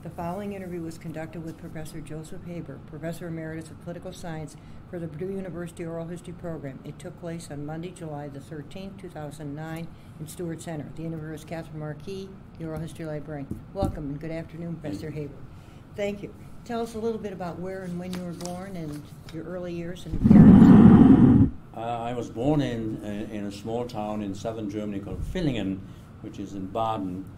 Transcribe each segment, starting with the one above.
The following interview was conducted with Professor Joseph Haberer, Professor Emeritus of Political Science for the Purdue University Oral History Program. It took place on Monday, July the 13th, 2009, in Stewart Center. The interviewer is Katherine Markee, the Oral History Librarian. Welcome and good afternoon, Professor Haberer. Thank you. Tell us a little bit about where and when you were born and your early years and your parents. Uh, I was born in, uh, in a small town in southern Germany called Villingen, which is in Baden.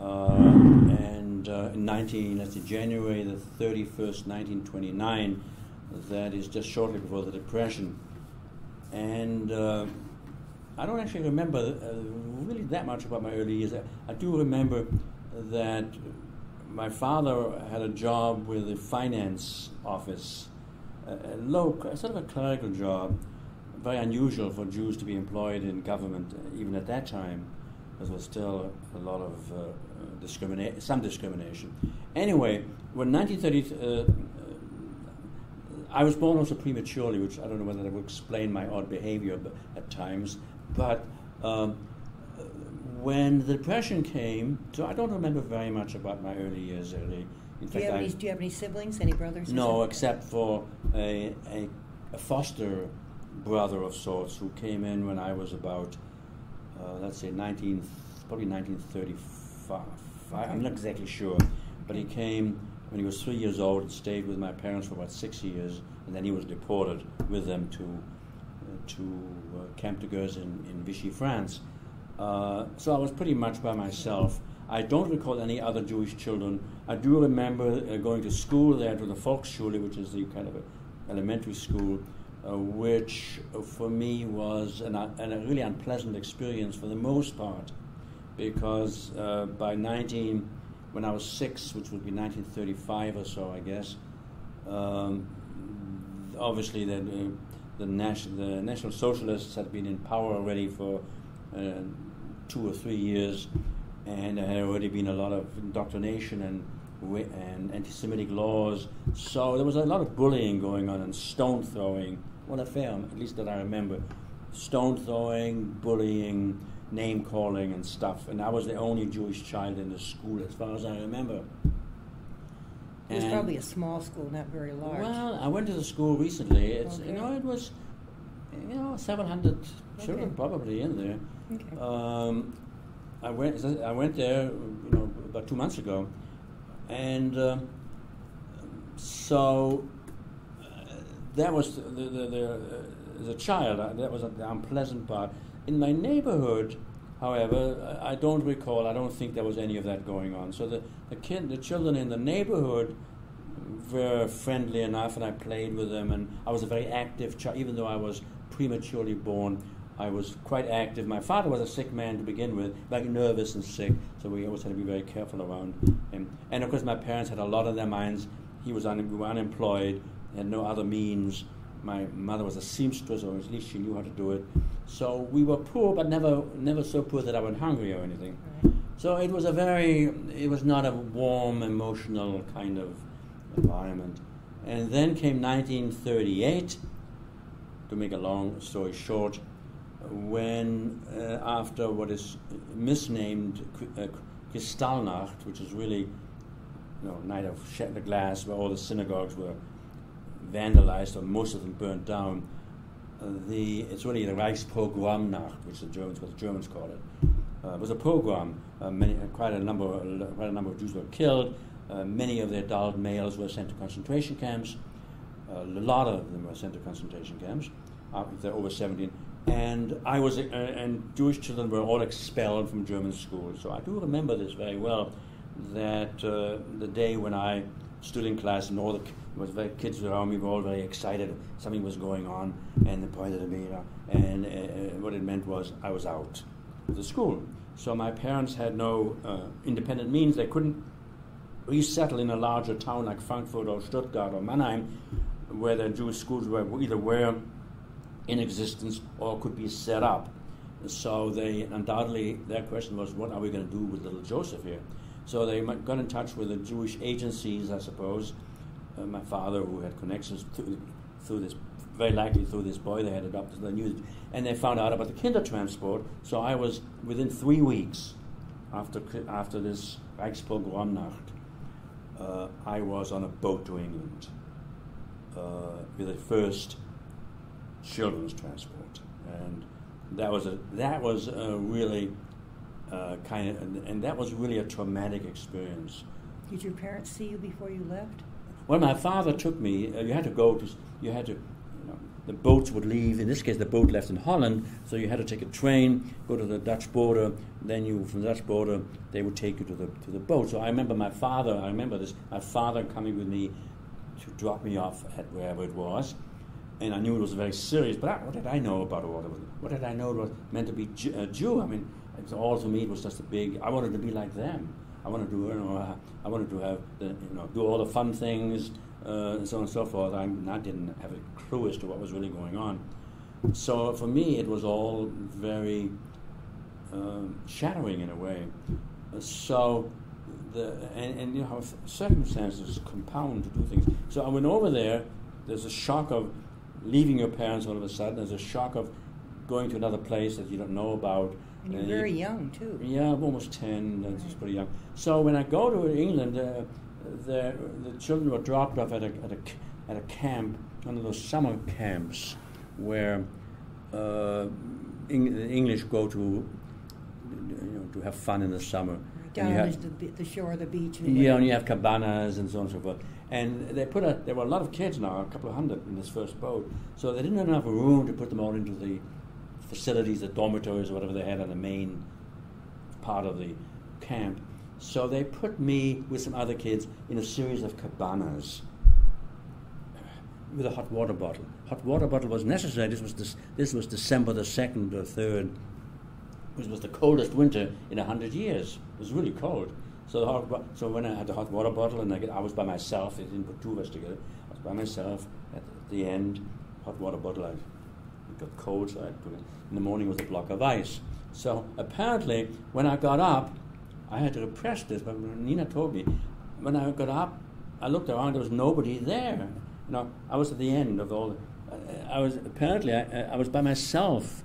Uh, and uh, in 19, let's January the 31st, 1929, that is just shortly before the Depression. And uh, I don't actually remember uh, really that much about my early years. I, I do remember that my father had a job with the finance office, a, a low, sort of a clerical job, very unusual for Jews to be employed in government, even at that time. There was still a lot of uh, discrimination, some discrimination. Anyway, when 1930, uh, uh, I was born also prematurely, which I don't know whether that would explain my odd behavior at times, but um, when the Depression came, so I don't remember very much about my early years, really. In do, fact, you have any, do you have any siblings, any brothers? No, except for a, a, a, foster brother of sorts who came in when I was about, uh, let's say, 19, probably 1935. Okay. I'm not exactly sure, but he came when he was three years old and stayed with my parents for about six years, and then he was deported with them to uh, to uh, Camp de Gurs in, in Vichy, France. Uh, so I was pretty much by myself. I don't recall any other Jewish children. I do remember uh, going to school there to the Volksschule, which is the kind of elementary school, uh, which uh, for me was an, a really unpleasant experience for the most part, because uh, by 19, when I was six, which would be 1935 or so, I guess, um, obviously the, the, Nas- the National Socialists had been in power already for two or three years, and there had already been a lot of indoctrination and and anti-Semitic laws. So there was a lot of bullying going on and stone throwing. What a film, at least that I remember. Stone throwing, bullying, name calling, and stuff. And I was the only Jewish child in the school, as far as I remember. It was and probably a small school, not very large. Well, I went to the school recently. It's okay. you know it was you know seven hundred children okay. probably in there. Okay. Um, I went. I went there, you know, about two months ago, and uh, so uh, that was the the, the, uh, as a child. Uh, that was the unpleasant part. In my neighborhood, however, I don't recall. I don't think there was any of that going on. So the the kid, the children in the neighborhood were friendly enough, and I played with them, and I was a very active child, even though I was prematurely born. I was quite active. My father was a sick man to begin with, very nervous and sick, so we always had to be very careful around him. And of course, my parents had a lot on their minds. He was un- we were unemployed, had no other means. My mother was a seamstress, or at least she knew how to do it. So we were poor, but never, never so poor that I went hungry or anything. Right. So it was a very, it was not a warm, emotional kind of environment. And then came 1938. To make a long story short, when uh, after what is misnamed uh, Kristallnacht, which is really you know, night of shattered glass, where all the synagogues were vandalized or most of them burnt down. Uh, the it's really the Reichspogromnacht, which the Germans, what the Germans call it. Uh, was a pogrom. Uh, many, uh, quite a number, quite a number of Jews were killed. Uh, many of the adult males were sent to concentration camps. a lot of them were sent to concentration camps. if they're over 17, and I was, uh, and Jewish children were all expelled from German schools. So I do remember this very well. That uh, the day when I stood in class and all the was very, kids around me were all very excited. Something was going on, and they pointed at me, and uh, uh, what it meant was I was out of the school. So my parents had no uh, independent means. They couldn't resettle in a larger town like Frankfurt or Stuttgart or Mannheim, where the Jewish schools were either were in existence or could be set up. So they undoubtedly their question was, what are we going to do with little Joseph here? So they got in touch with the Jewish agencies, I suppose. Uh, my father, who had connections through, through this, very likely through this boy they had adopted, they knew, and they found out about the Kindertransport. So I was within three weeks after after this Reichspogromnacht, uh, I was on a boat to England uh, with the first children's transport, and that was a that was a really uh, kind of and, and that was really a traumatic experience. Did your parents see you before you left? Well, my father took me. Uh, you had to go to. You had to. You know, the boats would leave. In this case, the boat left in Holland, so you had to take a train, go to the Dutch border. Then you, from the Dutch border, they would take you to the to the boat. So I remember my father. I remember this. My father coming with me to drop me off at wherever it was, and I knew it was very serious. But I, what did I know about all it? What did I know it was meant to be a Jew? I mean, all to me it was just a big. I wanted to be like them. I wanted to, you know, I wanted to have, the, you know, do all the fun things, uh, and so on and so forth. I, I didn't have a clue as to what was really going on. So for me, it was all very um, shattering in a way. So the and, and you know how circumstances compound to do things. So I went over there. There's a shock of leaving your parents all of a sudden. There's a shock of going to another place that you don't know about. And you're Uh, very young too. yeah, I'm almost 10, that's just pretty young. So when I go to England, uh, the, the children were dropped off at a, at, a, at a camp, one of those summer camps where uh, Eng- the English go to, you know, to have fun in the summer. Down you have- is the, the shore of the beach. And yeah, and you have cabanas and so on and so forth. And they put a, there were a lot of kids now, a couple of hundred in this first boat. So they didn't have enough room to put them all into the facilities, the dormitories or whatever they had on the main part of the camp. So they put me with some other kids in a series of cabanas with a hot water bottle. Hot water bottle was necessary. This was this, this was December the second or third, which was the coldest winter in hundred years. It was really cold. So hot, so when I had the hot water bottle and I, get, I was by myself, they didn't put two of us together. I was by myself at the end, hot water bottle. I got cold, so I put it. In the morning was a block of ice. So apparently, when I got up, I had to repress this, but Nina told me when I got up, I looked around. There was nobody there. You know, I was at the end of all. Uh, I was apparently I, I was by myself,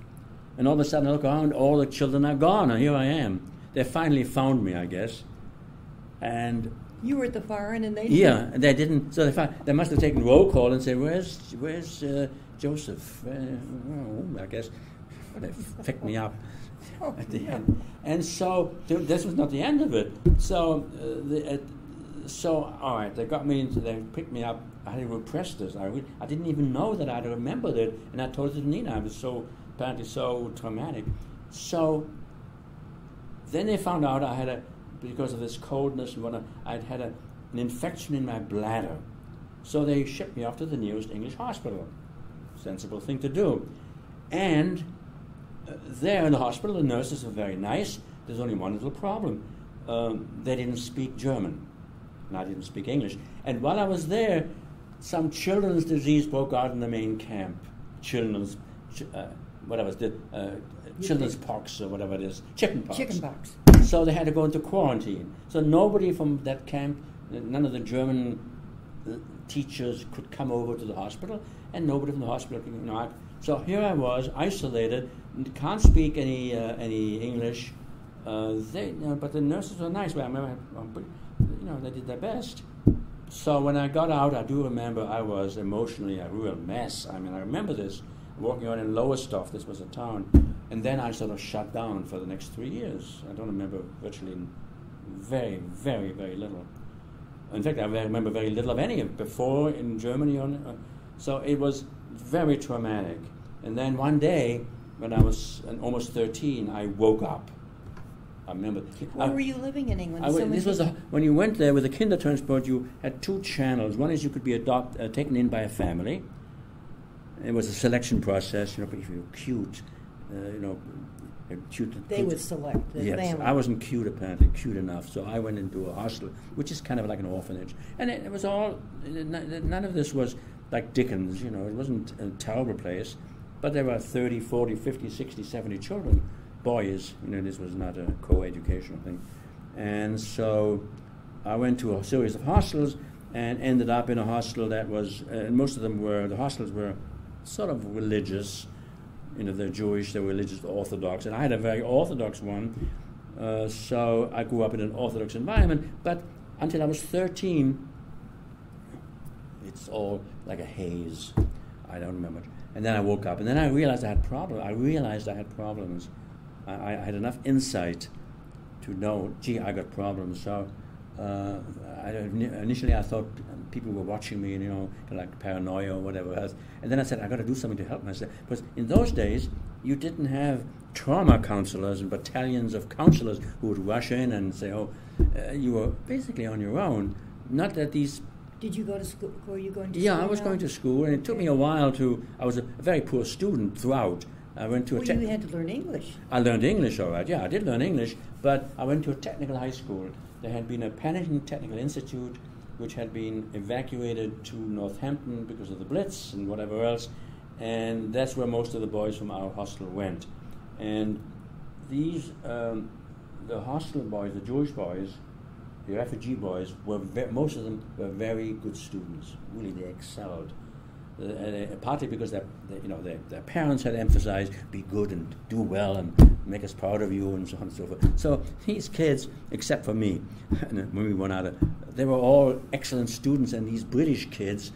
and all of a sudden I look around. All the children are gone, and here I am. They finally found me, I guess, and You were at the far end, and they yeah, and they didn't. So they found, they must have taken roll call and said, "Where's where's uh, Joseph?" Uh, I guess they picked me up Oh, at the yeah. end. And so th- this was not the end of it. So uh, the, uh, so all right, they got me into. They picked me up. I had repressed this. I re- I didn't even know that I'd remembered it, and I told it to Nina. I was so apparently so traumatic. So then they found out I had a, because of this coldness and whatnot, I'd had a, an infection in my bladder. So they shipped me off to the nearest English hospital. Sensible thing to do. And uh, there in the hospital, the nurses were very nice. There's only one little problem. Um, they didn't speak German, and I didn't speak English. And while I was there, some children's disease broke out in the main camp. Children's, uh, whatever it is, uh, children's pox or whatever it is, chicken pox. Chicken pox. So they had to go into quarantine. So nobody from that camp, none of the German uh, teachers could come over to the hospital, and nobody from the hospital could. I, so here I was, isolated, can't speak any uh, any English. Uh, they, you know, but the nurses were nice. Well, I remember, but, you know, they did their best. So when I got out, I do remember I was emotionally a real mess. I mean, I remember this walking around in Lowestoft. This was a town, and then I sort of shut down for the next three years. I don't remember virtually very, very, very little. In fact, I remember very little of any before in Germany. On, uh, so it was very traumatic. And then one day, when I was almost 13, I woke up. I remember. Where I- were you living in England? I Someone this was a, when you went there with a kinder transport. You had two channels. One is you could be adopt, uh, taken in by a family. It was a selection process. You know, if you were cute, uh, you know, cute. They cute- would select the yes, family. I wasn't cute apparently, cute enough. So I went into a hostel, which is kind of like an orphanage, and it, it was all. None of this was like Dickens. You know, it wasn't a terrible place, but there were 30, 40, 50, 60, 70 children, boys. You know, this was not a co-educational thing, and so I went to a series of hostels and ended up in a hostel that was, uh, and most of them were, the hostels were sort of religious. You know, they're Jewish, they're religious, Orthodox, and I had a very Orthodox one. Uh, so I grew up in an Orthodox environment, but until I was 13. It's all like a haze. I don't remember. And then I woke up, and then I realized I had problems. I realized I had problems. I, I had enough insight to know, gee, I got problems. So uh, I, initially I thought people were watching me, and, you know, like paranoia or whatever else. And then I said, I got to do something to help myself. Because in those days, you didn't have trauma counselors and battalions of counselors who would rush in and say, oh, uh, you were basically on your own. Not that these did you go to school? Were you going to yeah, school? I was now? going to school, and it took me a while to. I was a very poor student throughout. I went to well, a. Te- you had to learn English. I learned English, all right. Yeah, I did learn English, but I went to a technical high school. There had been a Pennington Technical Institute, which had been evacuated to Northampton because of the Blitz and whatever else, and that's where most of the boys from our hostel went. And these, um, the hostel boys, the Jewish boys, the refugee boys were ve- most of them were very good students. Really, they excelled. Uh, uh, partly because their, their, you know their, their parents had emphasized be good and do well and make us proud of you and so on and so forth. So these kids, except for me, when we went out, they were all excellent students, and these British kids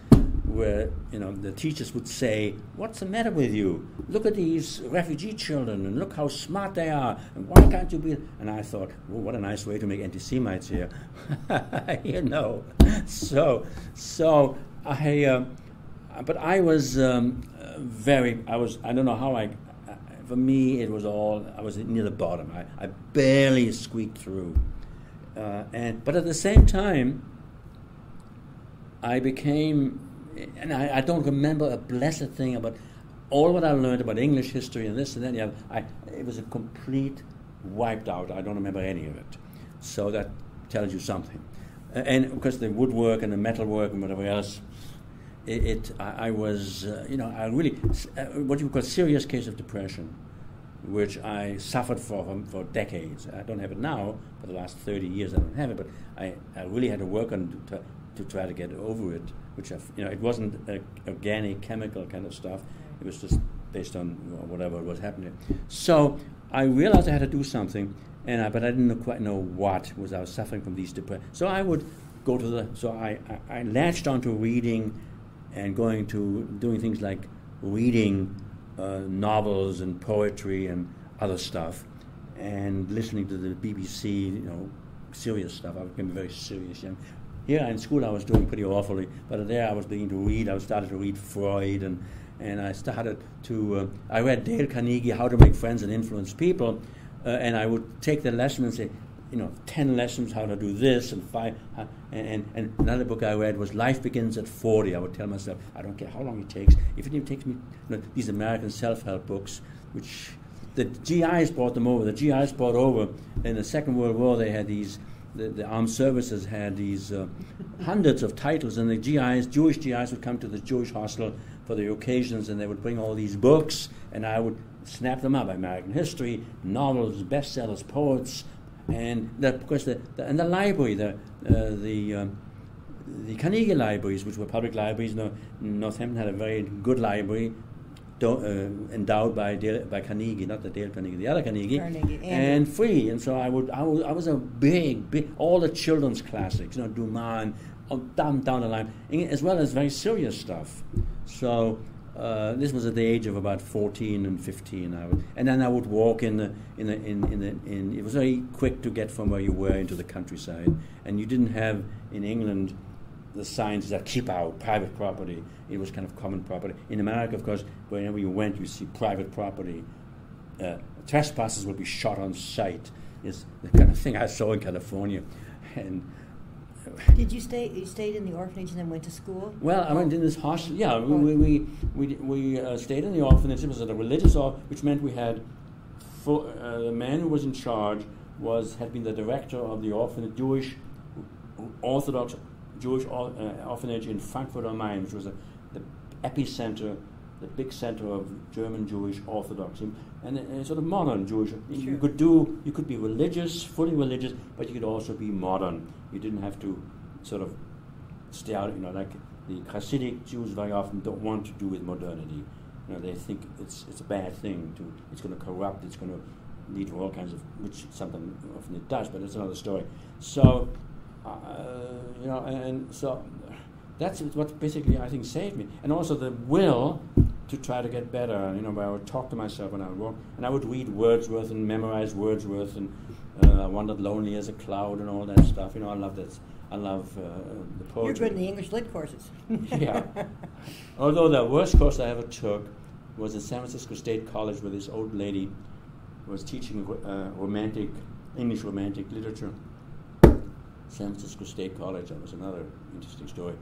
where you know the teachers would say, "What's the matter with you? Look at these refugee children, and look how smart they are, and why can't you be?" And I thought, well, "What a nice way to make anti-Semites here," you know. So, so I, uh, but I was um, very, I was, I don't know how I. For me, it was all. I was near the bottom. I, I barely squeaked through, uh, and but at the same time, I became and I, I, don't remember a blessed thing about all what I learned about English history and this and that. Yeah, I, it was a complete wiped out. I don't remember any of it. So that tells you something. And because the woodwork and the metalwork and whatever else, it, it I, I, was, uh, you know, I really, uh, what you call serious case of depression, which I suffered for, for decades. I don't have it now. For the last 30 years, I don't have it, but I, I really had to work on to, to try to get over it which I've, you know, it wasn't organic, chemical kind of stuff. It was just based on whatever was happening. So I realized I had to do something, and I, but I didn't quite know what was I was suffering from these depression. So I would go to the. So I, I, I latched onto reading, and going to doing things like reading uh, novels and poetry and other stuff, and listening to the BBC, you know, serious stuff. I became a very serious young here in school I was doing pretty awfully, but there I was beginning to read. I started to read Freud, and and I started to. Uh, I read Dale Carnegie, How to Make Friends and Influence People, uh, and I would take the lesson and say, you know, ten lessons how to do this, and five. Uh, and, and another book I read was Life Begins at 40. I would tell myself, I don't care how long it takes. If it even takes me, you know, these American self-help books, which the GIs brought them over. The GIs brought over in the Second World War. They had these the, the, armed services had these uh, hundreds of titles, and the GIs, Jewish GIs, would come to the Jewish hostel for the occasions, and they would bring all these books, and I would snap them up: American history, novels, bestsellers, poets, and the, of course the, the, and the library, the uh, the um, the Carnegie libraries, which were public libraries. Northampton had a very good library uh, endowed by Dale, by Carnegie, not the Dale Carnegie, the other Carnegie, Carnegie and free. And so I would, I was, I was a big, big, all the children's classics, you know, Dumas, and oh, down down the line, as well as very serious stuff. So. Uh, this was at the age of about 14 and 15. I would, and then I would walk in the, in the, in, in, the, in, it was very quick to get from where you were into the countryside. And you didn't have in England the signs that keep out private property. It was kind of common property. In America, of course, whenever you went, you see private property. Uh, trespassers will be shot on sight. Is the kind of thing I saw in California, and. Did you stay? You stayed in the orphanage and then went to school. Well, I went in this hostel. Yeah, we we we, we uh, stayed in the orphanage. It was at a religious orphanage, which meant we had full, uh, the man who was in charge was had been the director of the orphanage, Jewish Orthodox Jewish uh, orphanage in Frankfurt am Main, which was a, the epicenter, the big center of German Jewish Orthodoxy, and a, a sort of modern Jewish. Sure. You could do, you could be religious, fully religious, but you could also be modern. You didn't have to sort of stay out, you know, like the Hasidic Jews very often don't want to do with modernity. You know, they think it's it's a bad thing to, it's going to corrupt, it's going to lead to all kinds of, which sometimes often it does, but it's another story. So uh, you know, and, and so that's what basically I think saved me, and also the will to try to get better. You know, I would talk to myself when I would walk, and I would read Wordsworth and memorize Wordsworth, and uh, I wandered lonely as a cloud and all that stuff. You know, I love that. I love uh, the poetry. You're good in the English lit courses. yeah. Although the worst course I ever took was at San Francisco State College, where this old lady was teaching uh, romantic English romantic literature. San Francisco State College. That was another interesting story.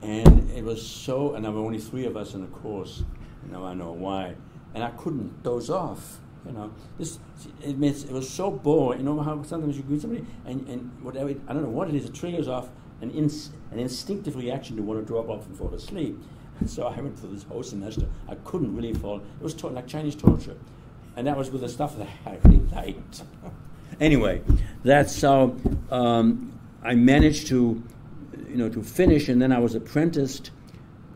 And it was so, and there were only three of us in the course. And now I know why. And I couldn't doze off. You know, this it, it was so boring. You know how sometimes you greet somebody and, and whatever I don't know what it is, it triggers off an ins, an instinctive reaction to want to drop off and fall asleep. And So I went through this whole semester. I couldn't really fall. It was to- like Chinese torture, and that was with the stuff that I really liked. anyway, that's how um, I managed to, you know, to finish, and then I was apprenticed.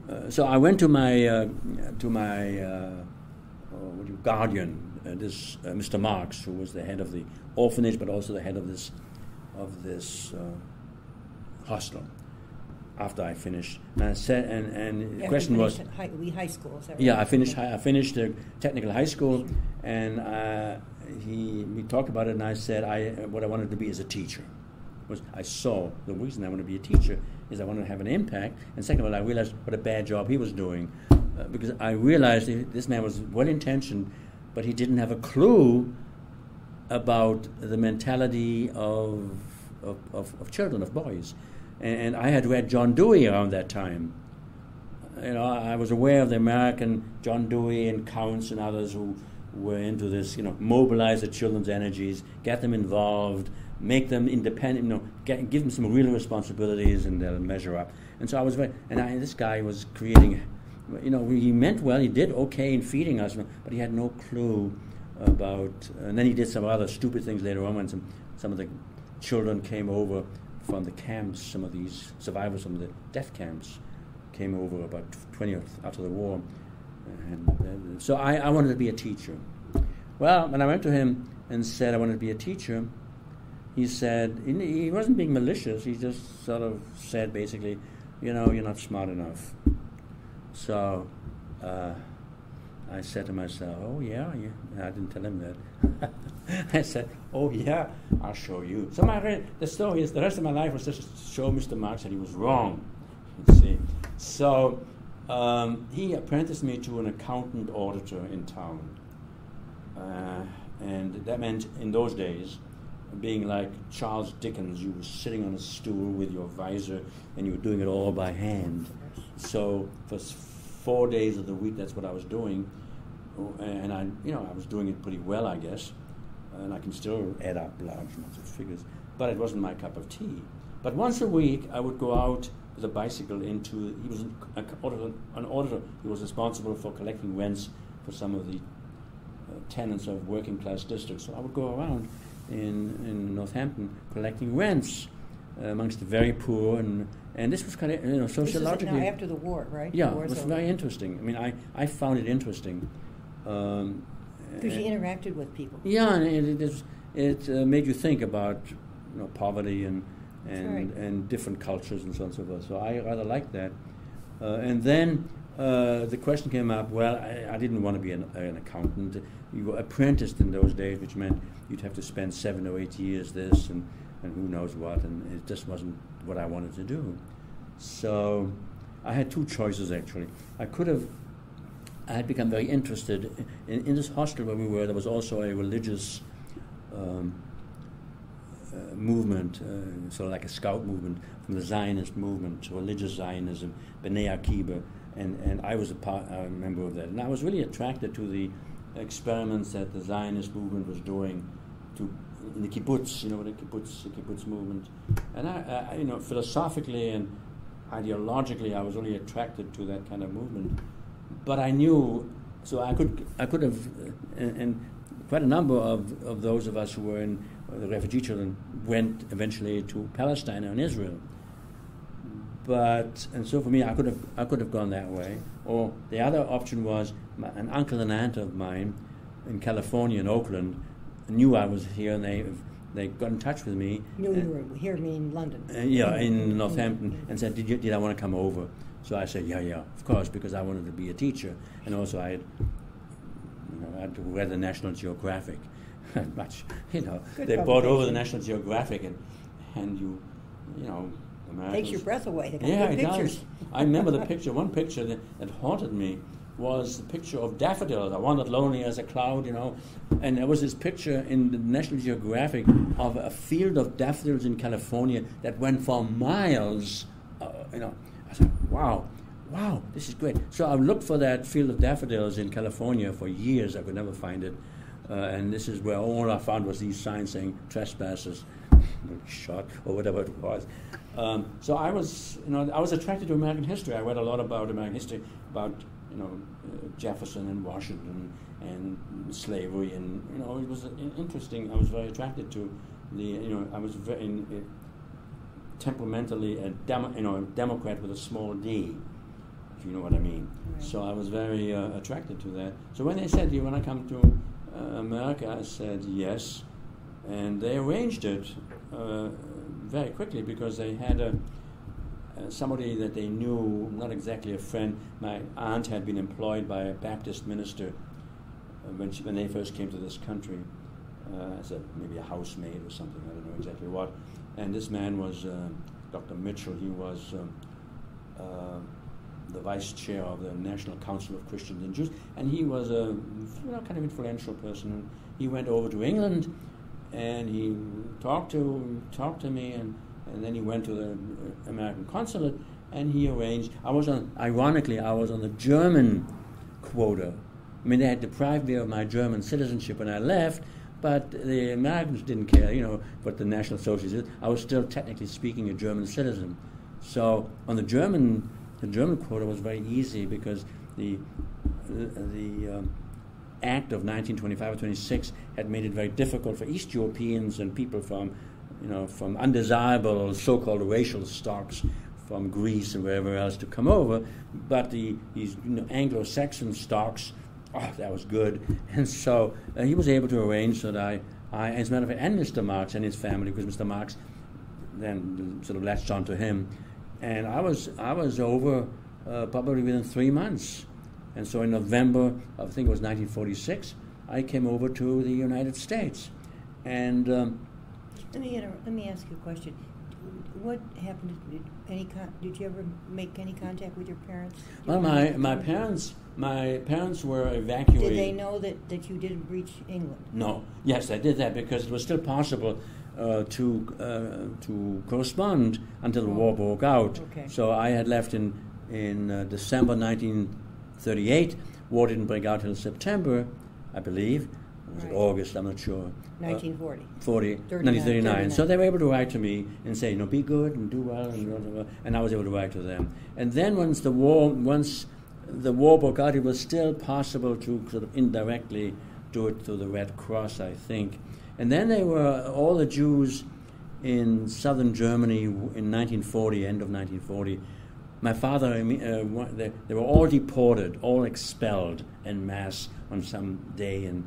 Uh, so I went to my uh, to my uh, what do you, guardian, uh, this uh, Mr. Marks, who was the head of the orphanage, but also the head of this of this uh, hostel. After I finished, and I said, and, and the Yeah, question was, high, Lee High School, right? yeah, I finished. High, I finished the technical high school, and uh, he we talked about it, and I said I what I wanted to be is a teacher. Was I saw the reason I wanted to be a teacher is I wanted to have an impact, and second of all, I realized what a bad job he was doing, uh, because I realized this man was well intentioned, but he didn't have a clue about the mentality of of, of, of children, of boys, and, and I had read John Dewey around that time. You know, I was aware of the American John Dewey and Counts and others who were into this, you know, mobilize the children's energies, get them involved, make them independent, you know, get, give them some real responsibilities and they'll measure up. And so I was very, and I, this guy was creating, you know, he meant well, he did okay in feeding us, but he had no clue about, and then he did some other stupid things later on when some, some of the children came over from the camps, some of these survivors from the death camps came over about 20 after the war. And uh, so I, I wanted to be a teacher. Well, when I went to him and said I wanted to be a teacher, he said, he wasn't being malicious, he just sort of said basically, you know, you're not smart enough. So uh, I said to myself, oh, yeah, yeah. I didn't tell him that. I said, oh, yeah, I'll show you. So my, re- the story is the rest of my life was just to show Mr. Marx that he was wrong. You see. So um, he apprenticed me to an accountant auditor in town. Uh, and that meant in those days, being like Charles Dickens, you were sitting on a stool with your visor and you were doing it all by hand. So for four days of the week, that's what I was doing. And I, you know, I was doing it pretty well, I guess. And I can still add up large amounts of figures. But it wasn't my cup of tea. But once a week, I would go out with a bicycle into. He was an, auditor, an auditor. He was responsible for collecting rents for some of the uh, tenants of working class districts. So I would go around in, in Northampton collecting rents uh, amongst the very poor, and and this was kind of you know This is sociologically. now after the war, right? yeah, it was over. very interesting. I mean, I, I found it interesting. Um, Because you interacted with people. yeah, and it, it, it uh, made you think about you know, poverty and and, right. and different cultures and so on and so forth. So I rather like that. Uh, and then uh, the question came up. Well, I, I didn't want to be an, an accountant. You were apprenticed in those days, which meant you'd have to spend seven or eight years this and, and who knows what. And it just wasn't what I wanted to do. So I had two choices actually. I could have I had become very interested in, in this hostel where we were. There was also a religious um, uh, movement, uh, sort of like a scout movement from the Zionist movement, to religious Zionism, Bnei Akiva, and, and I was a, part, a member of that. And I was really attracted to the experiments that the Zionist movement was doing to in the kibbutz, you know, the kibbutz, the kibbutz movement. And I, I, you know, philosophically and ideologically, I was really attracted to that kind of movement but I knew, so I could I could have, uh, and, and quite a number of, of those of us who were in uh, the refugee children went eventually to Palestine and Israel. But and so for me, I could have I could have gone that way. Or the other option was my, an uncle and aunt of mine in California in Oakland knew I was here, and they they got in touch with me. Knew you were here, me in London. Uh, yeah, in Northampton, and said, "Did you, did I want to come over?" So I said, "Yeah, yeah, of course," because I wanted to be a teacher, and also I had, you know, I had to read the National Geographic. Much, you know, Good they brought over the. National Geographic, and and you, you know, Americans. Takes your breath away. Got Yeah, it pictures. does. I remember the picture. One picture that, that haunted me was the picture of daffodils. I wandered lonely as a cloud, you know, and there was this picture in the National Geographic of a field of daffodils in California that went for miles. Uh, you know, I thought, wow, wow, this is great. So I looked for that field of daffodils in California for years. I could never find it. Uh, and this is where all I found was these signs saying trespassers shot or whatever it was. Um, so I was, you know, I was attracted to American history. I read a lot about American history, about you know uh, Jefferson and Washington and slavery, and you know it was interesting. I was very attracted to the, you know, I was very in, uh, temperamentally a demo, you know, a Democrat with a small D, if you know what I mean. Right. So I was very uh, attracted to that. So when they said, "Do you want to come to uh, America?" I said yes, and they arranged it uh, very quickly because they had a uh, somebody that they knew, not exactly a friend. My aunt had been employed by a Baptist minister uh, when, she, when they first came to this country uh, as a, maybe a housemaid or something, I don't know exactly what. And this man was uh, Dr. Mitchell. He was um, uh, the vice chair of the National Council of Christians and Jews, and he was a you know, kind of influential person. He went over to England and he talked to talked to me, and, and then he went to the American consulate and he arranged. I was on, ironically, I was on the German quota. I mean, they had deprived me of my German citizenship when I left, but the Americans didn't care, you know, what the National Socialists did. I was still technically speaking a German citizen. So on the German, the German quota was very easy because the the, the um, Act of 1925 or 26 had made it very difficult for East Europeans and people from, you know, from undesirable so-called racial stocks from Greece and wherever else to come over. But the these you know, Anglo-Saxon stocks, oh, that was good. And so uh, he was able to arrange that I, I, as a matter of fact, and Mr. Marx and his family, because Mr. Marx then sort of latched on to him. And I was I was over uh, probably within three months. And so in November, I think it was 1946, I came over to the United States. And um, Let me inter- let me ask you a question. What happened? Did, any con- did you ever make any contact with your parents? Did well, my, my parents my parents were evacuated. Did they know that, that you didn't reach England? No. Yes, I did that because it was still possible uh, to uh, to correspond until the war broke out. Okay. So I had left in in uh, December 1938. War didn't break out until September, I believe. Was Right. it August? I'm not sure. Uh, 1940. 40, 39, 1939. So they were able to write to me and say, you know, be good and do well, and, blah, blah, blah. and I was able to write to them. And then once the war, once the war broke out, it was still possible to sort of indirectly do it through the Red Cross, I think. And then they were all the Jews in southern Germany in 1940, end of 1940. My father, uh, they, they were all deported, all expelled en masse on some day in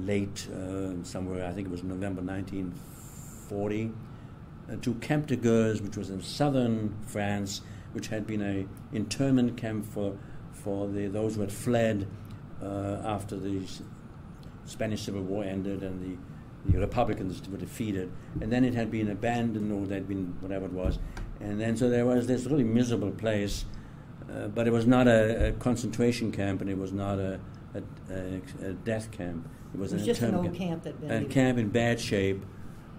late, uh, somewhere, I think it was November 1940, uh, to Camp de Gurs, which was in southern France, which had been a internment camp for, for the, those who had fled uh, after the Spanish Civil War ended and the, the Republicans were defeated. And then it had been abandoned, or there'd been whatever it was. And then so there was this really miserable place, uh, but it was not a, a concentration camp and it was not a, a, a, death camp. It was, It was an just an old camp that a camp in bad shape.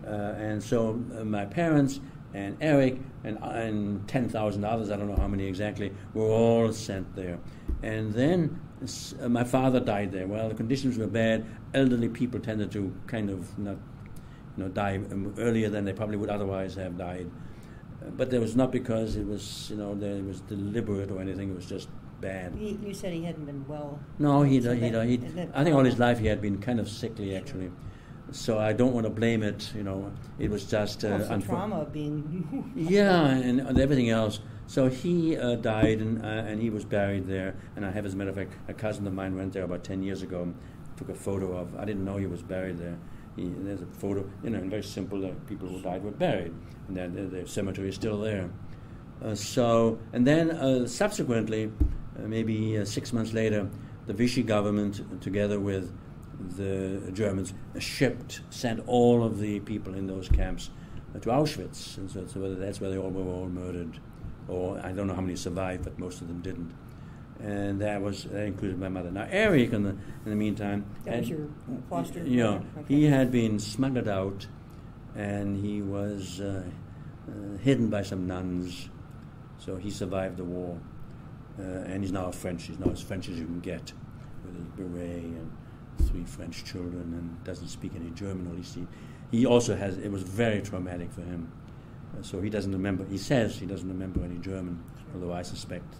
Uh, and so uh, my parents and Eric and, and 10,000 others, I don't know how many exactly, were all sent there. And then uh, my father died there. Well, the conditions were bad. Elderly people tended to kind of not, you know, die um, earlier than they probably would otherwise have died. But it was not because it was, you know, that it was deliberate or anything. It was just bad. He, you said he hadn't been well. No, he So he he I think all his life he had been kind of sickly actually. So I don't want to blame it. You know, it was just uh, unfor- trauma being. Yeah, and, and everything else. So he uh, died, and uh, and he was buried there. And I have, as a matter of fact, a cousin of mine went there about ten years ago, and took a photo of. I didn't know he was buried there, he, there's a photo, you know, very simple. Uh, people who died were buried, and then the, the cemetery is still there. Uh, so, and then uh, subsequently, uh, maybe uh, six months later, the Vichy government, together with the Germans, shipped, sent all of the people in those camps to Auschwitz, and so, so that's where they all were all murdered, or I don't know how many survived, but most of them didn't and that was that included my mother. Now Eric, in the in the meantime, that had, was your foster. Yeah, okay. he had been smuggled out, and he was uh, uh, hidden by some nuns, so he survived the war, uh, and he's now French. He's now as French as you can get, with his beret and three French children, and doesn't speak any German. At least he, he also has. It was very traumatic for him, uh, so he doesn't remember. He says he doesn't remember any German, although I suspect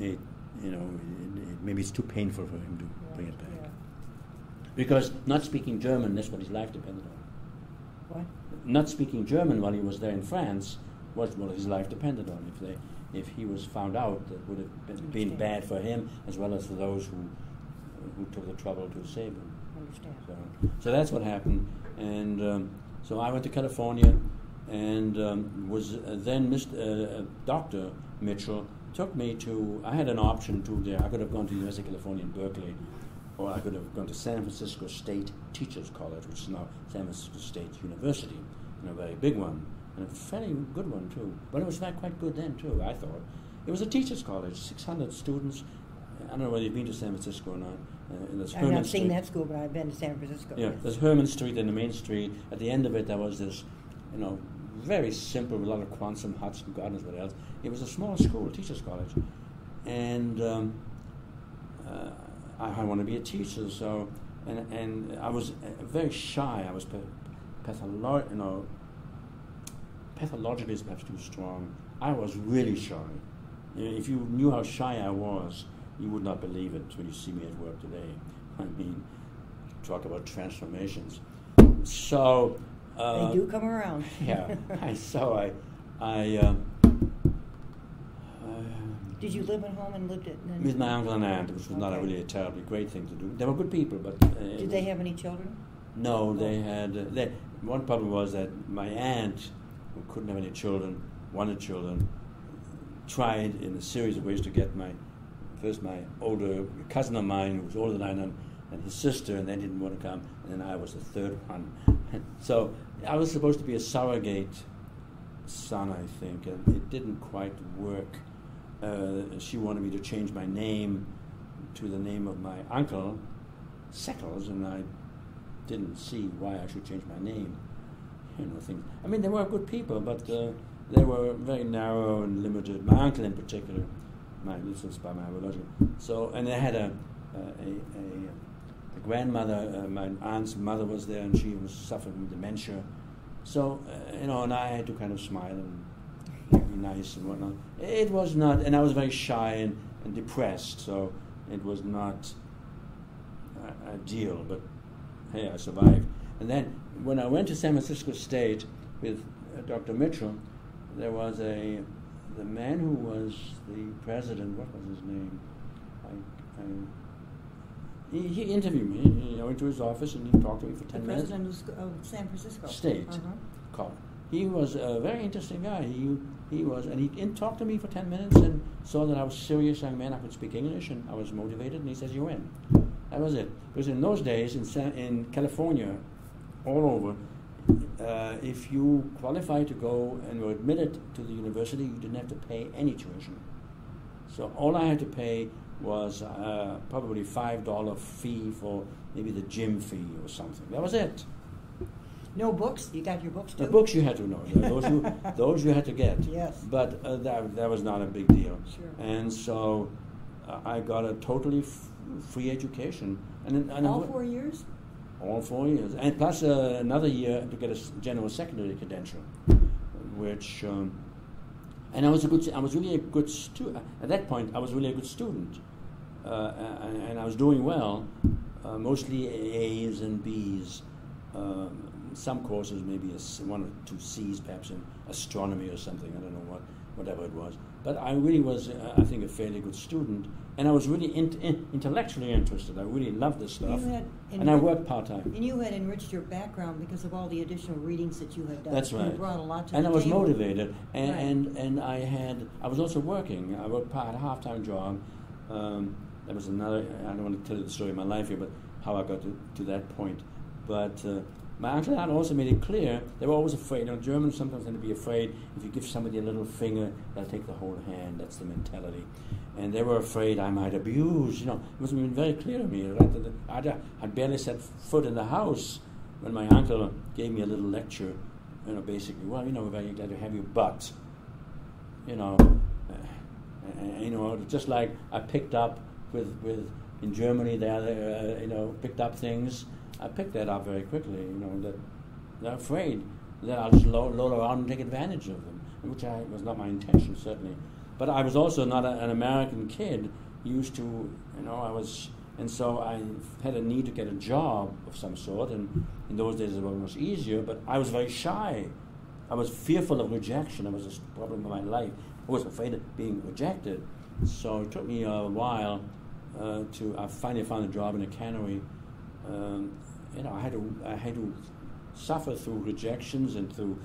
it, you know, it, it, maybe it's too painful for him to bring it back. yeah. Because not speaking German, that's what his life depended on. What? Not speaking German while he was there in France was what his life depended on. If they, if he was found out, that would have been, been bad for him as well as for those who, who took the trouble to save him. Understand. So, so that's what happened. And um, so I went to California, and um, was uh, then Mr. Uh, Dr. Mitchell took me to. I had an option to there. I could have gone to the University of California in Berkeley, or I could have gone to San Francisco State Teachers College, which is now San Francisco State University, and a very big one, and a fairly good one too. But it was not quite good then too. I thought it was a teachers' college, 600 students. I don't know whether you've been to San Francisco or not. Uh, I've not seen that school, but I've been to San Francisco. Yeah, yes. there's Hermann Street and the main street. At the end of it, there was this, you know, very simple, with a lot of Quonset huts and gardens, what else. It was a small school, teachers' college, and um, uh, I, I want to be a teacher. So, and and I was uh, very shy. I was pa- patholo- you know, pathologically is perhaps too strong. I was really shy. If you knew how shy I was, you would not believe it when you see me at work today. I mean, talk about transformations. So. Uh, they do come around. yeah. I, so I, I. Um, uh, Did you live at home and lived at? with my uncle and aunt, which was not really a terribly great thing to do. They were good people, but uh, Did they have any children? No, they had. Uh, they, one problem was that my aunt, who couldn't have any children, wanted children, tried in a series of ways to get my first my older cousin of mine, who was older than I, and, and his sister, and they didn't want to come, and I was the third one. so I was supposed to be a surrogate son, I think, and it didn't quite work. Uh, she wanted me to change my name to the name of my uncle, Seckles, and I didn't see why I should change my name. You know, things. I mean, they were good people, but uh, they were very narrow and limited. My uncle, in particular, my this was by my biological. So, and they had a a, a, a, a grandmother. Uh, my aunt's mother was there, and she was suffering from dementia. So, uh, you know, and I had to kind of smile and be nice and whatnot. It was not, and I was very shy and, and depressed. So, it was not ideal, but hey, I survived. And then when I went to San Francisco State with uh, Dr. Mitchell, there was a the man who was the president. What was his name? I, I, he, he interviewed me. I went to his office and he talked to me for The ten minutes. president of San Francisco. State. Uh-huh. Called. He was a very interesting guy. He he was, and he talked to me for ten minutes and saw that I was a serious young man. I could speak English and I was motivated. And he says, "You in." That was it. Because in those days in San, in California, all over, uh, if you qualified to go and were admitted to the university, you didn't have to pay any tuition. So all I had to pay was uh, probably five dollar fee for maybe the gym fee or something. That was it. No books? You got your books too? The books you had to know. Those you, those you had to get. Yes. But uh, that, that was not a big deal. Sure. And so uh, I got a totally f- free education. And, and All four years? all four years, and plus uh, another year to get a general secondary credential, which, um, and I was a good, I was really a good student. At that point, I was really a good student, and, and I was doing well, uh, mostly A's and B's. Um, some courses, maybe a one or two C's, perhaps in astronomy or something. I don't know what. whatever it was. But I really was, uh, I think, a fairly good student, and I was really in, in, intellectually interested. I really loved this stuff, You and I worked part time. And you had enriched your background because of all the additional readings that you had done. That's You right. brought a lot to and the I was table. motivated, and, Right. and and I had I was also working. I worked part a half time job. Um, that was another. I don't want to tell you the story of my life here, but how I got to, to that point. But uh, my uncle had also made it clear they were always afraid. You know, Germans sometimes tend to be afraid if you give somebody a little finger, they'll take the whole hand. That's the mentality. And they were afraid I might abuse. You know, it was been very clear to me. Right? I'd, I'd barely set foot in the house when my uncle gave me a little lecture. You know, basically, well, you know, we're very glad to have you, but, you know, uh, you know, just like I picked up with with in Germany, they uh, you know picked up things. I picked that up very quickly. You know that they're afraid that I'll just loll, loll around and take advantage of them, which I, was not my intention certainly. But I was also not a, an American kid used to, you know, I was, and so I had a need to get a job of some sort. And in those days it was much easier. But I was very shy. I was fearful of rejection. That was a problem in my life. I was afraid of being rejected. So it took me a while uh, to. I finally found a job in a cannery. Um, you know, I had to. I had to suffer through rejections and through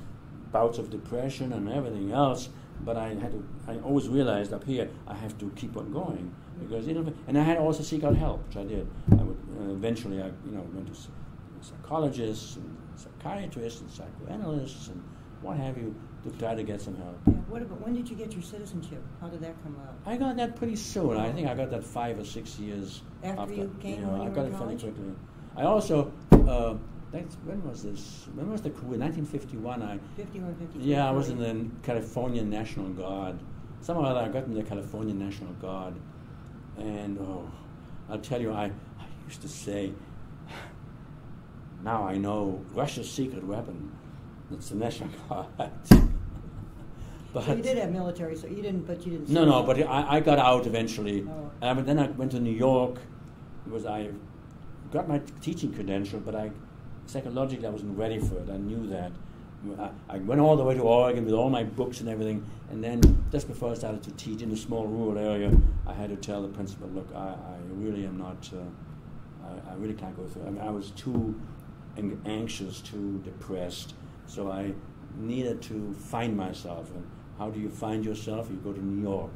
bouts of depression and everything else. But I had to. I always realized up here I have to keep on going because you know. And I had to also seek out help, which I did. I would uh, eventually. I you know went to psychologists and psychiatrists and psychoanalysts and what have you to try to get some help. Yeah. What about, when did you get your citizenship? How did that come up? I got that pretty soon. I think I got that five or six years After you came, know, you I got it fairly quickly. I also, uh, that's, when was this? When was the coup? In 1951, I 51, 53? yeah, I was in the California National Guard. Somehow or other, I got in the California National Guard, and oh, I'll tell you, I, I used to say, now I know Russia's secret weapon. It's the National Guard. But So you did have military, so you didn't, but you didn't. no, no, but I, I got out eventually. Oh. Uh, but then I went to New York. It was I got my teaching credential, but I psychologically I wasn't ready for it. I knew that. I, I went all the way to Oregon with all my books and everything, and then just before I started to teach in a small rural area, I had to tell the principal, "Look, I, I really am not. Uh, I, I really can't go through. I mean, I was too anxious, too depressed, so I needed to find myself. And how do you find yourself? You go to New York.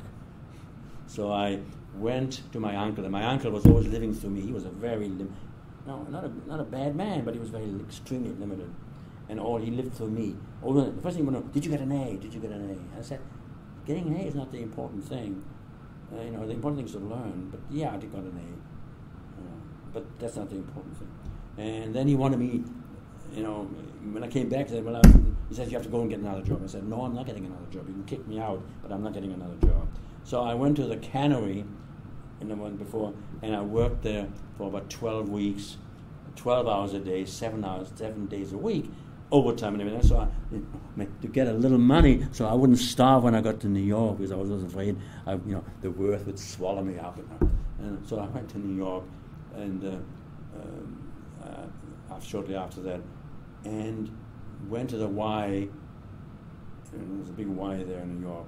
So I went to my uncle, and my uncle was always living through me. He was a very lim- no, not a not a bad man, but he was very extremely limited, and all he lived through me. All the first thing he know, did you get an A? Did you get an A? I said, getting an A is not the important thing. Uh, you know, the important thing is to learn. But yeah, I did got an A. Uh, but that's not the important thing. And then he wanted me, you know, when I came back, well, I, he said, you have to go and get another job. I said, no, I'm not getting another job. You can kick me out, but I'm not getting another job. So I went to the cannery in the one before, and I worked there for about 12 weeks, 12 hours a day, seven hours, seven days a week, overtime and everything. So I, to get a little money, so I wouldn't starve when I got to New York because I was afraid, I, you know, the worth would swallow me up. And so I went to New York, and uh, um, uh, shortly after that, and went to the Y. And there's a big Y there in New York,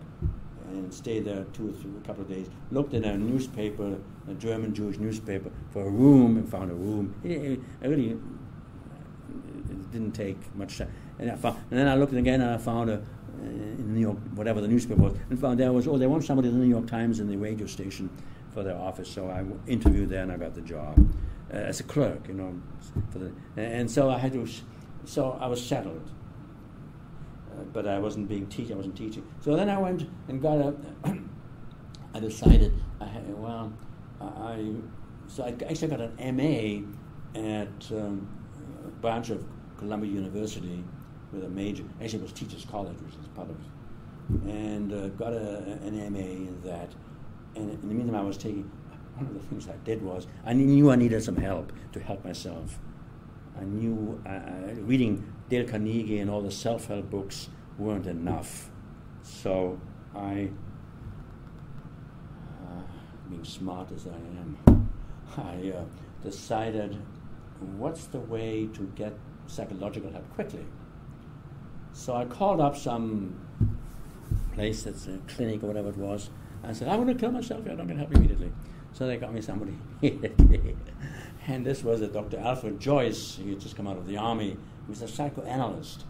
and stayed there two or three, a couple of days. Looked in a newspaper, a German Jewish newspaper, for a room, and found a room. It, it, I really, it didn't take much time. And, I found, and then I looked again, and I found a in New York, whatever the newspaper was, and found there was oh they want somebody in the New York Times in the radio station for their office. So I interviewed there, and I got the job uh, as a clerk, you know. For the, and so I had to, so I was settled. Uh, but I wasn't being teach. I wasn't teaching. So then I went and got a. I decided. I had, well, I so I actually got an MA at um, a branch of Columbia University with a major. Actually, it was Teachers College, which is part of, it, and uh, got a, an MA in that. And in the meantime, I was taking. One of the things I did was I knew I needed some help to help myself. I knew uh, uh, reading Dale Carnegie and all the self-help books weren't enough. So I, uh, being smart as I am, I decided what's the way to get psychological help quickly. So I called up some place, that's a clinic or whatever it was. I said, I want to kill myself. I don't get help immediately. So they got me somebody. and this was a Dr. Alfred Joyce. He had just come out of the army. He was a psychoanalyst.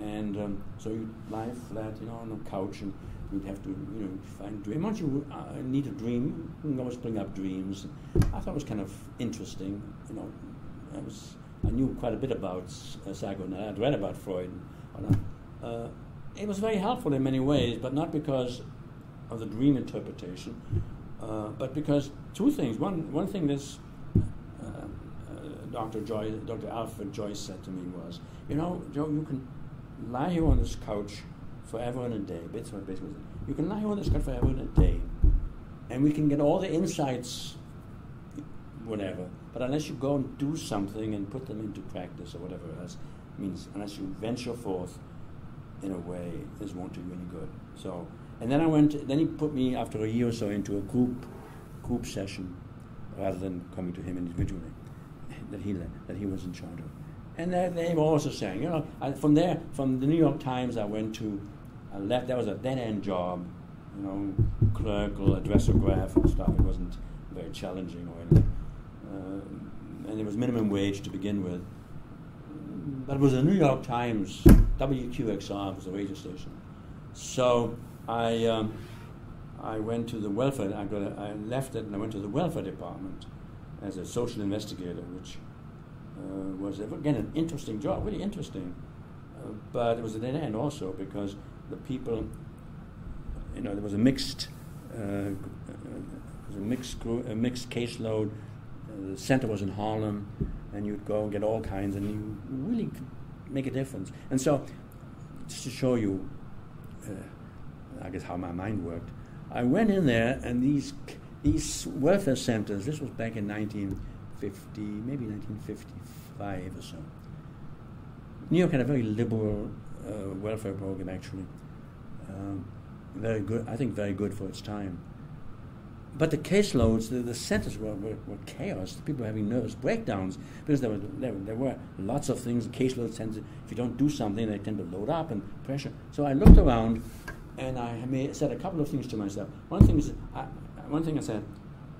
And um, so you'd lie flat, you know, on the couch, and you'd have to, you know, find dream. Once you uh, need a dream, you can always bring up dreams. I thought it was kind of interesting. You know, I was I knew quite a bit about uh, psychoanalysis. I'd read about Freud. Uh, it was very helpful in many ways, but not because of the dream interpretation, uh, but because two things. One, one thing uh, Dr. Joyce, Dr. Alfred Joyce said to me was, you know, Joe, you can lie here on this couch forever and a day. That's what basically You can lie here on this couch forever and a day, and we can get all the insights, whatever. But unless you go and do something and put them into practice or whatever else means, unless you venture forth in a way, this won't do you any good. So, and then I went. Then he put me after a year or so into a group group session, rather than coming to him individually, that he that he was in charge of. And they, they were also saying, you know, I, from there, from the New York Times, I went to, I left. That was a dead end job, you know, clerical, addressograph and stuff. It wasn't very challenging or anything, uh, and it was minimum wage to begin with. But it was the New York Times, WQXR was the radio station. So I, um, I went to the welfare. I, got a, I left it and I went to the welfare department as a social investigator, which uh, was again an interesting job, really interesting. Uh, but it was a dead end also because the people, you know, there was a mixed, uh, was a mixed a mixed caseload. the center was in Harlem, and you'd go and get all kinds, and you really make a difference. And so, just to show you, I guess how my mind worked, I went in there, and these these welfare centers. This was back in 1950, maybe 1955 or so. New York had a very liberal uh, welfare program, actually. Um, very good, I think, very good for its time. But the caseloads, the, the centers were, were, were, chaos. The people were having nervous breakdowns because there, were there, there were lots of things. The Caseloads tend to, if you don't do something, they tend to load up and pressure. So I looked around and I made, said a couple of things to myself. One thing is, I, one thing I said,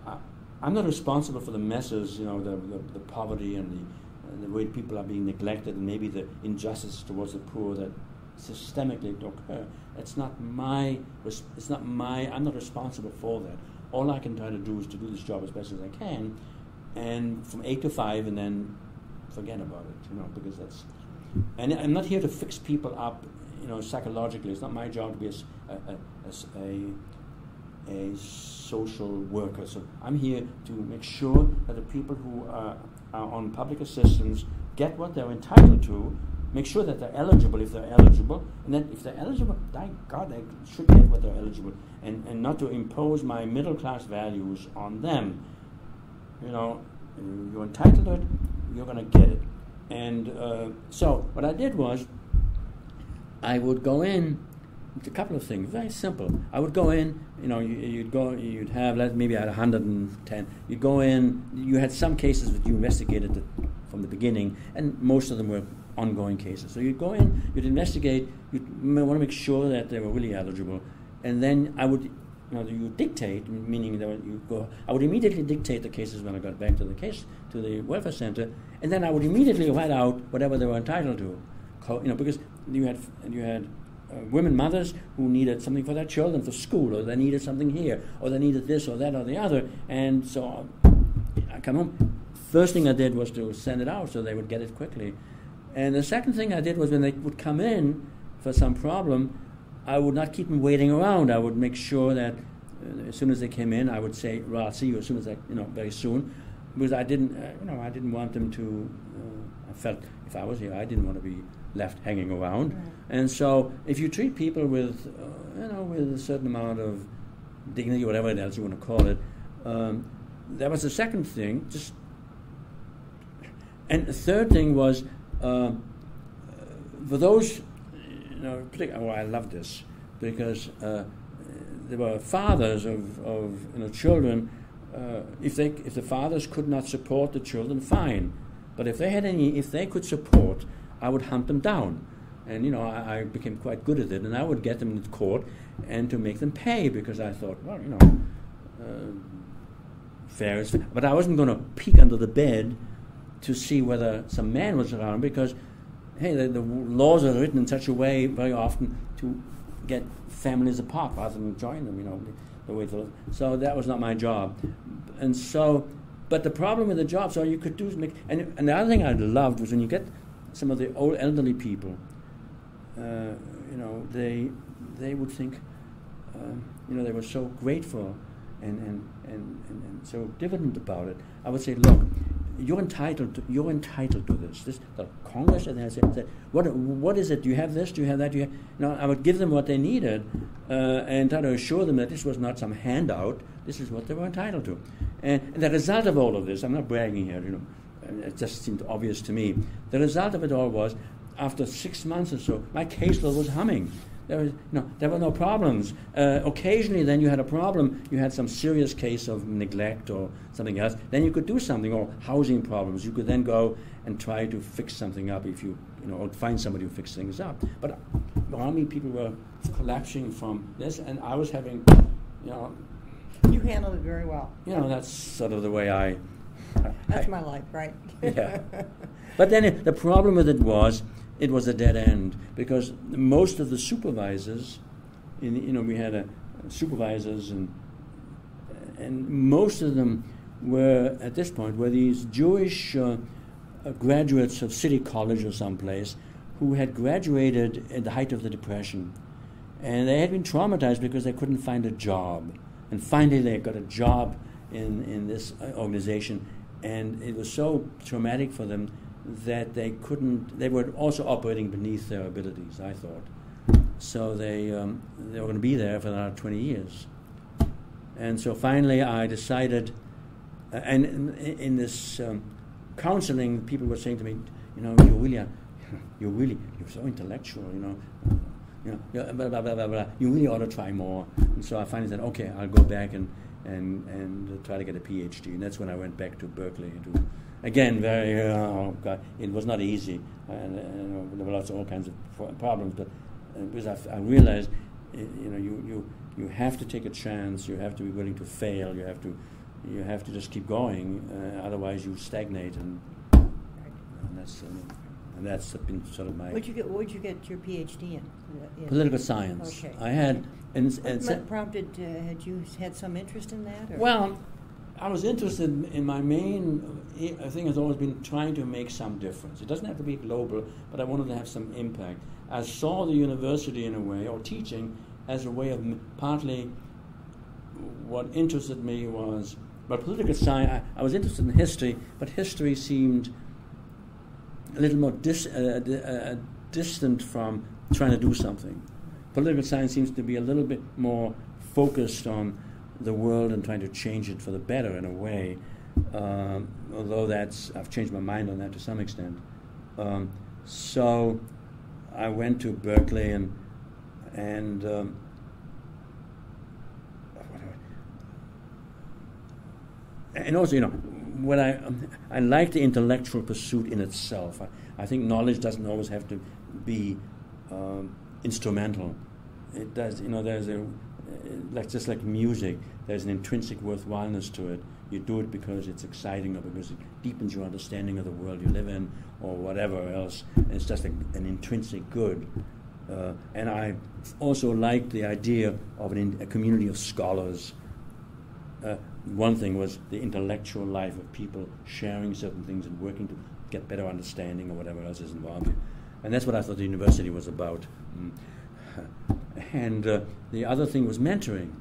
I, am not responsible for the messes, you know, the, the, the poverty and the, and the way people are being neglected and maybe the injustice towards the poor that systemically occur. It's not my, it's not my, I'm not responsible for that. All I can try to do is to do this job as best as I can, and from eight to five, and then forget about it, you know, because that's. And I'm not here to fix people up, you know, psychologically. It's not my job to be a, a, a, a social worker. So I'm here to make sure that the people who are, are on public assistance get what they're entitled to make sure that they're eligible if they're eligible, and then if they're eligible, thank God they should get what they're eligible, and, and not to impose my middle class values on them. You know, you're entitled to it, you're going to get it. And uh, so what I did was, I would go in. A couple of things, very simple. I would go in, you know, you, would go, you'd have, let, maybe at 110, you'd go in, you had some cases that you investigated from the beginning, and most of them were ongoing cases. So you'd go in, you'd investigate, you'd want to make sure that they were really eligible, and then I would, you know, you dictate, meaning that you go, I would immediately dictate the cases when I got back to the case to the welfare center, and then I would immediately write out whatever they were entitled to, you know, because you had you had women mothers who needed something for their children for school, or they needed something here, or they needed this or that or the other, and so I come home. First thing I did was to send it out so they would get it quickly. And the second thing I did was when they would come in for some problem, I would not keep them waiting around. I would make sure that uh, as soon as they came in, I would say, "Well, I'll see you as soon as I, you know, very soon," because I didn't, uh, you know, I didn't want them to. Uh, I felt if I was here, I didn't want to be left hanging around. Right. And so, if you treat people with, uh, you know, with a certain amount of dignity, whatever else you want to call it, um, that was the second thing. Just, and the third thing was uh, for those, you know, oh, I love this because uh, there were fathers of, of you know, children. Uh, if they if the fathers could not support the children, fine. But if they had any, if they could support, I would hunt them down. And you know, I, I, became quite good at it, and I would get them in court and to make them pay because I thought, well, you know, uh, fair is fair. But I wasn't going to peek under the bed to see whether some man was around because, hey, the, the laws are written in such a way very often to get families apart rather than join them. You know, the, way the, so that was not my job, and so. But the problem with the job, so you could do make, and, and the other thing I loved was when you get some of the old elderly people, uh, you know, they they would think, uh, you know, they were so grateful and, and, and, and, and so diffident about it. I would say, look, you're entitled to, you're entitled to this. This the Congress and said, what what is it? Do you have this? Do you have that? Do you have, no, I would give them what they needed uh, and try to assure them that this was not some handout. This is what they were entitled to. And, and the result of all of this, I'm not bragging here, you know, it just seemed obvious to me. The result of it all was, after six months or so, my caseload was humming. There, was, no, there were no problems. Uh, occasionally, then you had a problem. You had some serious case of neglect or something else. Then you could do something, or housing problems. You could then go and try to fix something up if you, you know, or find somebody who fix things up. But how many people were collapsing from this? And I was having, you know. You handled it very well. You know, that's sort of the way I. That's my life, right? yeah. But then it, the problem with it was it was a dead end because most of the supervisors, in, you know, we had a, supervisors and and most of them were at this point were these Jewish uh, uh, graduates of City College or someplace who had graduated at the height of the Depression, and they had been traumatized because they couldn't find a job, and finally they got a job in in this uh, organization, and it was so traumatic for them that they couldn't, they were also operating beneath their abilities, I thought. So they, um, they were going to be there for another 20 years. And so finally I decided, uh, and in, in this um, counseling, people were saying to me, you know, you're really, you're really, you're so intellectual, you know. You know, blah, blah, blah, blah, blah. You really ought to try more. And so I finally said, okay, I'll go back and, and, and try to get a PhD. And that's when I went back to Berkeley to again, very, oh God, it was not easy. And, uh, there were lots of all kinds of problems, but uh, because I, I realized, you know, you, you, you have to take a chance, you have to be willing to fail, you have to, you have to just keep going, uh, otherwise you stagnate, and, and that's. Um, and that's been sort of my. What'd you get? What'd you get your PhD in? in? Political science. Okay. I had. And, and what prompted? Uh, had you had some interest in that? Or? Well, I was interested in my main thing has always been trying to make some difference. It doesn't have to be global, but I wanted to have some impact. I saw the university in a way, or teaching, as a way of partly what interested me was, but political science, I, I was interested in history, but history seemed a little more dis, uh, uh, distant from trying to do something. Political science seems to be a little bit more focused on the world and trying to change it for the better in a way. Um, although that's I've changed my mind on that to some extent. Um, so I went to Berkeley and and um, and also you know when I I like the intellectual pursuit in itself. I, I think knowledge doesn't always have to be um, instrumental. It does you know there's a like just like music, there's an intrinsic worthwhileness to it. You do it because it's exciting or because it deepens your understanding of the world you live in or whatever else. And it's just a, an intrinsic good. Uh, and I also like the idea of an, a community of scholars. Uh, one thing was the intellectual life of people sharing certain things and working to get better understanding or whatever else is involved. And that's what I thought the university was about. Mm. And uh, the other thing was mentoring.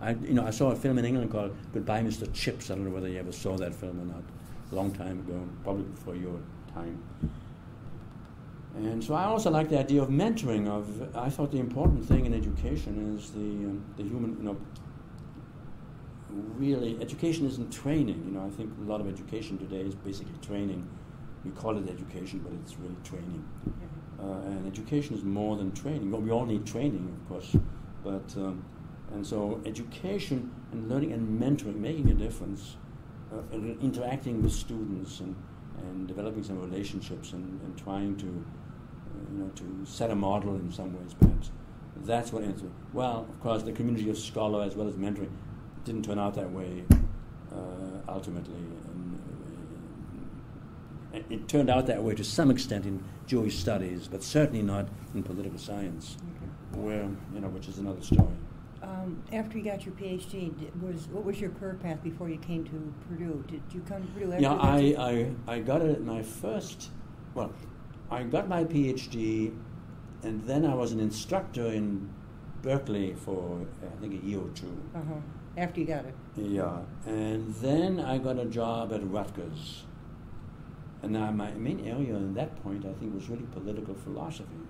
I, you know, I saw a film in England called Goodbye, Mr. Chips. I don't know whether you ever saw that film or not. A long time ago, probably before your time. And so I also like the idea of mentoring. Of I thought the important thing in education is the um, the human. You know, really, education isn't training. You know, I think a lot of education today is basically training. We call it education, but it's really training. Uh, and education is more than training. Well, we all need training, of course, but um, and so education and learning and mentoring, making a difference, uh, interacting with students and, and developing some relationships and, and trying to you know, to set a model in some ways, perhaps. That's what answered. Well, of course, the community of scholar as well as mentoring didn't turn out that way uh, ultimately. And, uh, it turned out that way to some extent in Jewish studies, but certainly not in political science, Okay. where you know, which is another story. Um, after you got your PhD, did, was what was your career path before you came to Purdue? Did you come to Purdue after Yeah, I, I, I got it my first, well, I got my PhD, and then I was an instructor in Berkeley for I think a year or two. Uh-huh. After you got it. Yeah, and then I got a job at Rutgers. And now my main area at that point, I think, was really political philosophy,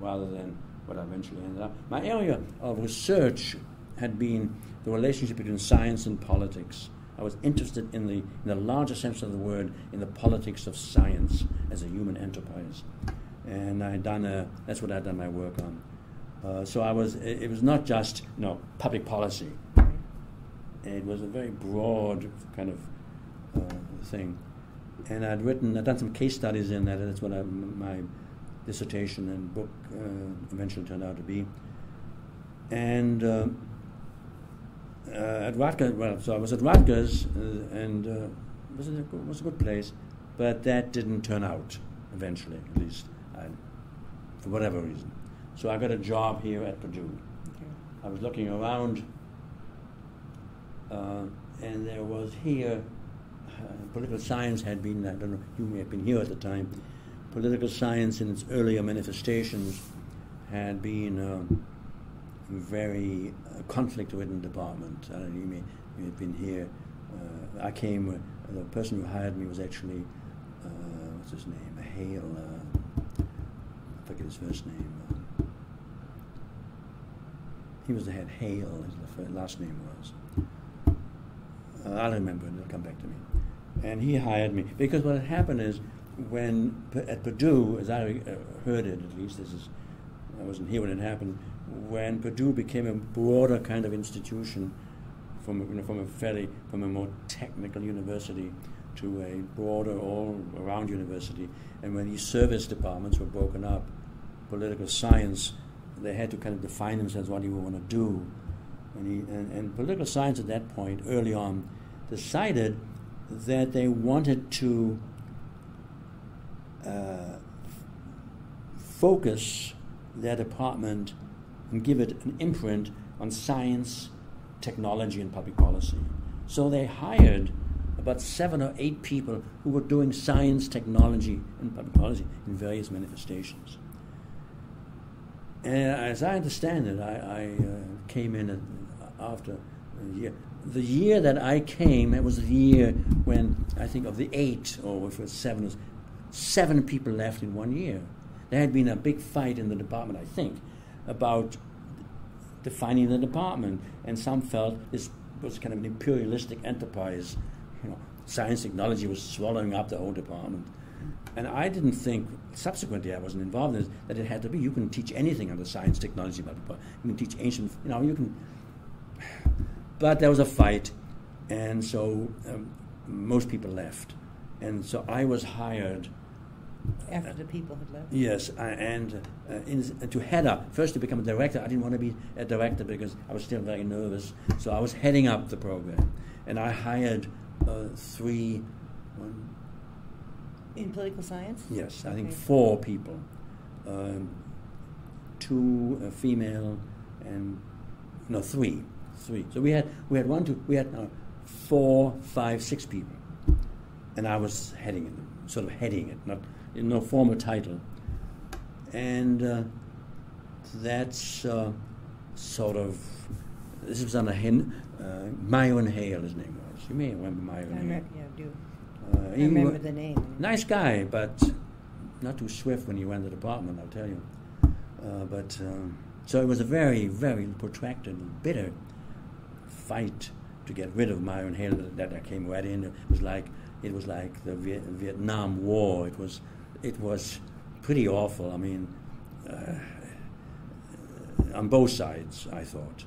rather than what I eventually ended up. My area of research had been the relationship between science and politics. I was interested in the, in the larger sense of the word, in the politics of science as a human enterprise. And I'd done a, that's what I'd done my work on. Uh, so I was, it, it was not just, you know, public policy. It was a very broad kind of uh, thing. And I'd written, I'd done some case studies in that. And that's what I, my dissertation and book uh, eventually turned out to be. And uh, uh, at Rutgers, well, so I was at Rutgers, uh, and uh, was, it a good, was a good place, but that didn't turn out eventually, at least, I, for whatever reason. So I got a job here at Purdue. Okay. I was looking around, uh, and there was here, political science had been, I don't know, you may have been here at the time, political science in its earlier manifestations had been um, very uh, conflict ridden department. I don't know, you may, you have been here. Uh, I came, uh, the person who hired me was actually, uh, what's his name? Hale, uh, I forget his first name. He was the head. Hale, his last name was. I'll remember it. It'll come back to me. And he hired me because what had happened is when at Purdue, as I uh, heard it, at least this is, I wasn't here when it happened. When Purdue became a broader kind of institution, from you know, from a fairly from a more technical university to a broader all-around university, and when these service departments were broken up, political science, they had to kind of define themselves what do you want to do. And, he, and, and political science at that point, early on, decided that they wanted to uh, focus their department and give it an imprint on science, technology, and public policy. So they hired about seven or eight people who were doing science, technology, and public policy in various manifestations. And as I understand it, I, I uh, came in after a year. The year that I came, it was the year when I think of the eight, or if it was seven, it was seven people left in one year. There had been a big fight in the department, I think, about defining the department, and some felt this was kind of an imperialistic enterprise. You know, science technology was swallowing up the whole department. And I didn't think, subsequently I wasn't involved in this, that it had to be. You can teach anything under science, technology, but you can teach ancient, you know, you can. But there was a fight, and so um, most people left. And so I was hired. After the people had left. Yes, I, and uh, in, to head up, first to become a director, I didn't want to be a director because I was still very nervous. So I was heading up the program. And I hired uh, three, one, In political science? Yes, I think four people, um, two uh, female, and no three, three. So we had we had one, two, we had uh, four, five, six people, and I was heading it, sort of heading it, not in no formal title, and uh, that's uh, sort of this was on a hin, uh, Myron Hale, his name was. You may remember I Myron Hale. remember, yeah, I do. Uh, I remember the name. Nice guy, but not too swift when he ran the department, I'll tell you. Uh, but um, so it was a very, very protracted, bitter fight to get rid of Myron Hale that I came right in. It was like it was like the Viet- Vietnam War. It was it was pretty awful. I mean, uh, on both sides, I thought.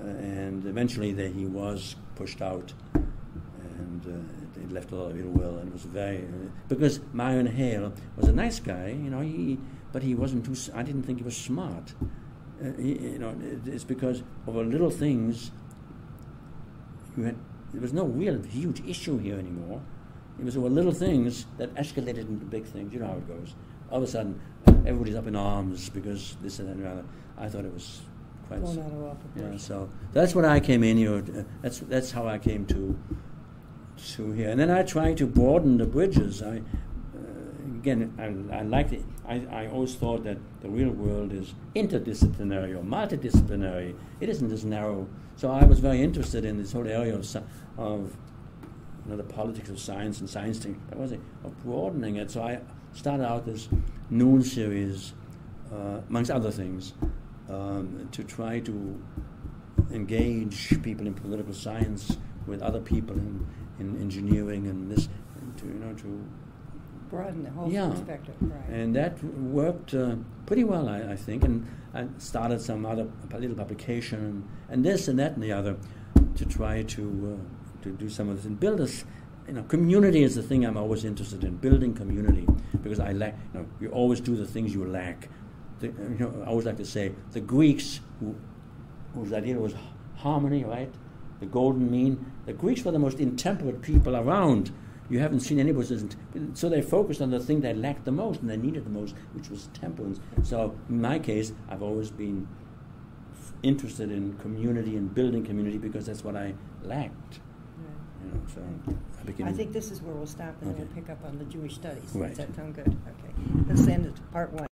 Uh, and eventually, the, he was pushed out, and uh, it left a lot of ill will. And it was very uh, because Myron Hale was a nice guy. You know, he but he wasn't too. I didn't think he was smart. Uh, he, you know, it's because of little things. You had there was no real huge issue here anymore. It was over little things that escalated into big things. You know how it goes. All of a sudden, everybody's up in arms because this and that and the other. I thought it was quite. Blown out of all proportion. Yeah, so that's what I came in here. uh, That's that's how I came to to here, and then I try to broaden the bridges. I uh, again, I, I like it. I, I always thought that the real world is interdisciplinary or multidisciplinary. It isn't as narrow. So I was very interested in this whole area of of you know, the politics of science and science thing. That was it, of broadening it. So I started out this noon series, uh, amongst other things, um, to try to engage people in political science with other people in, in engineering and this, and to you know to Broaden the whole Yeah. perspective, right. and that worked uh, pretty well, I, I think. And I started some other little publication and this and that and the other to try to uh, to do some of this and build us. You know, community is the thing I'm always interested in. Building community because I lack. You know, you always do the things you lack. The, you know, I always like to say the Greeks, who, whose idea was harmony, right? The golden mean. The Greeks were the most intemperate people around. You haven't seen anybody who isn't. So they focused on the thing they lacked the most and they needed the most, which was temperance. So in my case, I've always been f- interested in community and building community because that's what I lacked. Right. You know, so I. I think this is where we'll stop and then we'll pick up on the Jewish studies. Right. Does that sound good? Okay. Let's end it, part one.